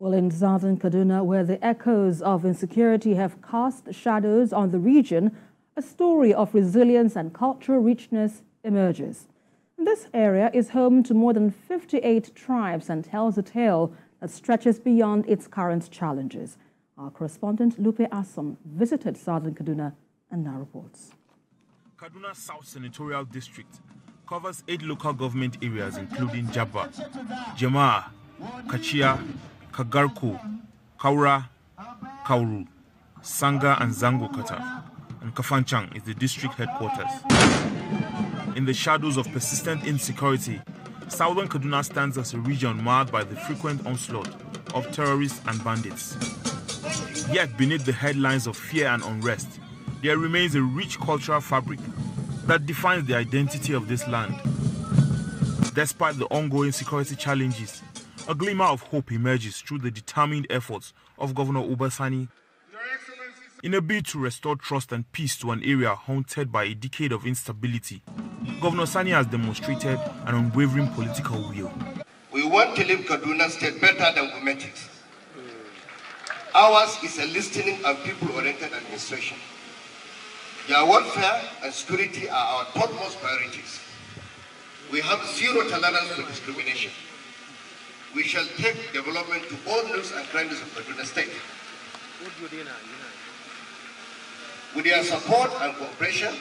Well, in southern Kaduna, where the echoes of insecurity have cast shadows on the region, a story of resilience and cultural richness emerges. This area is home to more than 58 tribes and tells a tale that stretches beyond its current challenges. Our correspondent Lupe Asom visited southern Kaduna and now reports. Kaduna South Senatorial District covers eight local government areas including Jaba, Jema'a, Kachia, Kagarko, Kaura, Kauru, Sanga and Zango Kata, and Kafanchan is the district headquarters. In the shadows of persistent insecurity, southern Kaduna stands as a region marred by the frequent onslaught of terrorists and bandits. Yet beneath the headlines of fear and unrest, there remains a rich cultural fabric that defines the identity of this land. Despite the ongoing security challenges, a glimmer of hope emerges through the determined efforts of Governor Uba Sani in a bid to restore trust and peace to an area haunted by a decade of instability. Governor Sani has demonstrated an unwavering political will. We want to leave Kaduna State better than we met it. Ours is a listening and people-oriented administration. Their welfare and security are our topmost priorities. We have zero tolerance for discrimination. We shall take development to all nooks and crannies of Kaduna State. With their support and cooperation,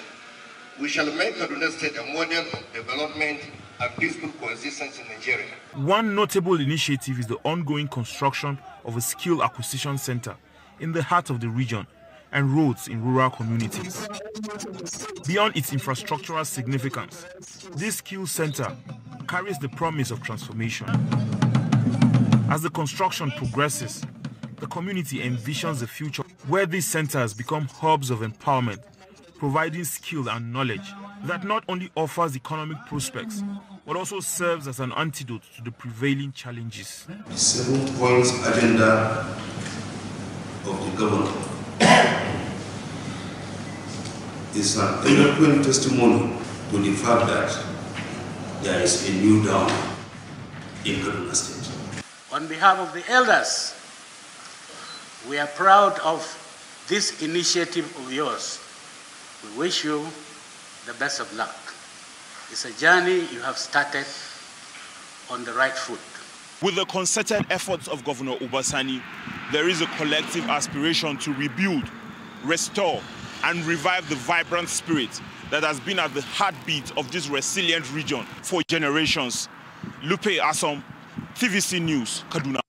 we shall make Kaduna State a model of development and peaceful coexistence in Nigeria. One notable initiative is the ongoing construction of a skill acquisition center in the heart of the region and roads in rural communities. Beyond its infrastructural significance, this skill center carries the promise of transformation. As the construction progresses, the community envisions a future where these centers become hubs of empowerment, providing skill and knowledge that not only offers economic prospects, but also serves as an antidote to the prevailing challenges. The seven points agenda of the government is an eloquent testimony to the fact that there is a new dawn in Kaduna State. On behalf of the elders, we are proud of this initiative of yours. We wish you the best of luck. It's a journey you have started on the right foot. With the concerted efforts of Governor Uba Sani, there is a collective aspiration to rebuild, restore, and revive the vibrant spirit that has been at the heartbeat of this resilient region for generations. Lupe Asom, TVC News, Kaduna.